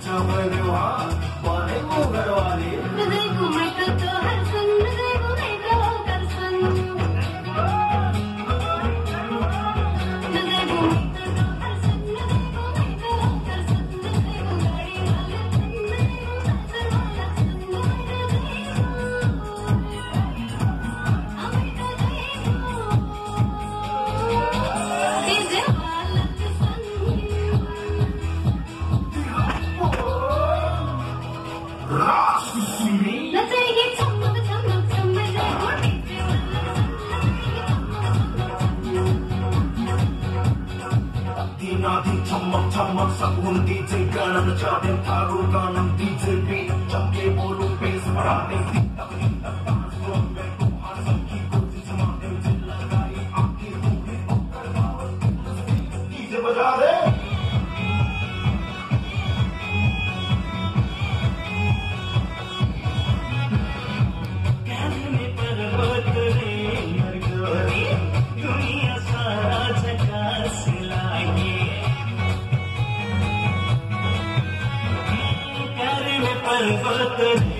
Tell me you are. Party chamak chamak sakun DJ ganam chadem tharu ganam DJ beat chamke bolu bass parade DJ bajar البغداد